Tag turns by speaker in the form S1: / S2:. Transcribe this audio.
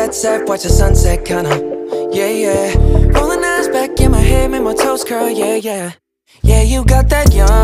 S1: jet set, watch the sunset, kinda. Yeah, yeah. Rolling eyes back in my head, make my toes curl, yeah, yeah. Yeah, you got that young